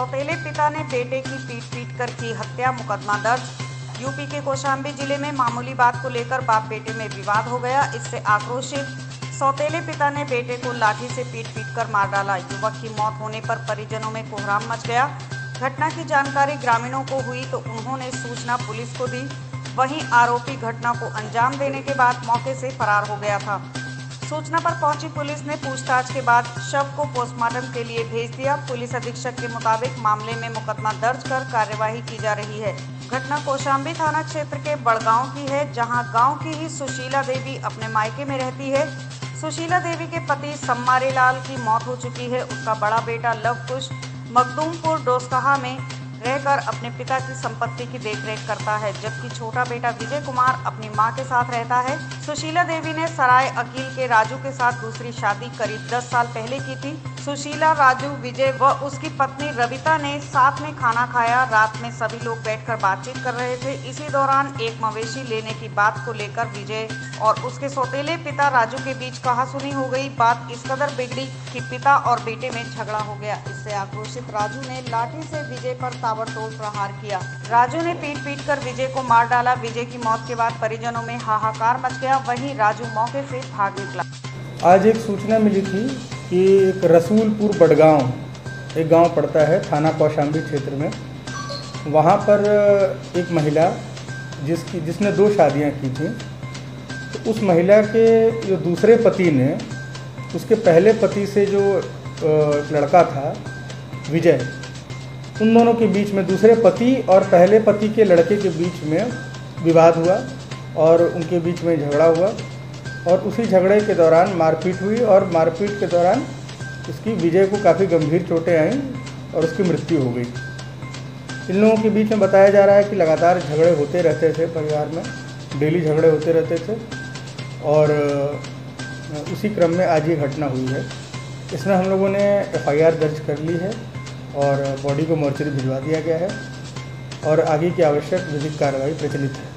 सौतेले पिता ने बेटे की पीट पीट कर की हत्या, मुकदमा दर्ज। यूपी के कौशाम्बी ज़िले में मामूली बात को लेकर बाप बेटे में विवाद हो गया, इससे आक्रोशित। सौतेले पिता ने बेटे को लाठी से पीट पीट कर मार डाला। युवक की मौत होने पर परिजनों में कोहराम मच गया। घटना की जानकारी ग्रामीणों को हुई तो उन्होंने सूचना पुलिस को दी। वहीं आरोपी घटना को अंजाम देने के बाद मौके से फरार हो गया था। सूचना पर पहुँची पुलिस ने पूछताछ के बाद शव को पोस्टमार्टम के लिए भेज दिया। पुलिस अधीक्षक के मुताबिक मामले में मुकदमा दर्ज कर कार्यवाही की जा रही है। घटना कोशाम्बी थाना क्षेत्र के बड़गांव की है, जहाँ गाँव की ही सुशीला देवी अपने मायके में रहती है। सुशीला देवी के पति सम्मारे की मौत हो चुकी है। उसका बड़ा बेटा लव कुश मखदूमपुर डोसकहा में रहकर अपने पिता की संपत्ति की देखरेख करता है। जबकि छोटा बेटा विजय कुमार अपनी माँ के साथ रहता है। सुशीला देवी ने सराय अकील के राजू के साथ दूसरी शादी करीब 10 साल पहले की थी। सुशीला, राजू, विजय व उसकी पत्नी रविता ने साथ में खाना खाया। रात में सभी लोग बैठकर बातचीत कर रहे थे। इसी दौरान एक मवेशी लेने की बात को लेकर विजय और उसके सौतेले पिता राजू के बीच कहासुनी हो गई। बात इस कदर बिगड़ी कि पिता और बेटे में झगड़ा हो गया। इससे आक्रोशित राजू ने लाठी से विजय पर ताबड़तोड़ प्रहार किया। राजू ने पीट पीट कर विजय को मार डाला। विजय की मौत के बाद परिजनों में हाहाकार मच गया। वहीं राजू मौके से भाग निकला। आज एक सूचना मिली थी कि एक रसूलपुर बडगांव, एक गाँव पड़ता है, थाना कौशाम्बी क्षेत्र में। वहाँ पर, एक महिला जिसकी, जिसने दो शादियाँ की थी तो उस महिला के जो दूसरे पति ने, उसके पहले पति से जो लड़का था, विजय, उन दोनों के बीच में, दूसरे पति और पहले पति के लड़के के बीच में विवाद हुआ और उनके बीच में झगड़ा हुआ। और उसी झगड़े के दौरान मारपीट हुई और मारपीट के दौरान उसकी विजय को काफ़ी गंभीर चोटें आईं और उसकी मृत्यु हो गई। इन लोगों के बीच में बताया जा रहा है कि लगातार झगड़े होते रहते थे परिवार में, डेली झगड़े होते रहते थे और उसी क्रम में आज ये घटना हुई है। इसमें हम लोगों ने एफआईआर दर्ज कर ली है और बॉडी को मोर्चरी भिजवा दिया गया है और आगे की आवश्यक विधिक कार्रवाई प्रचलित है।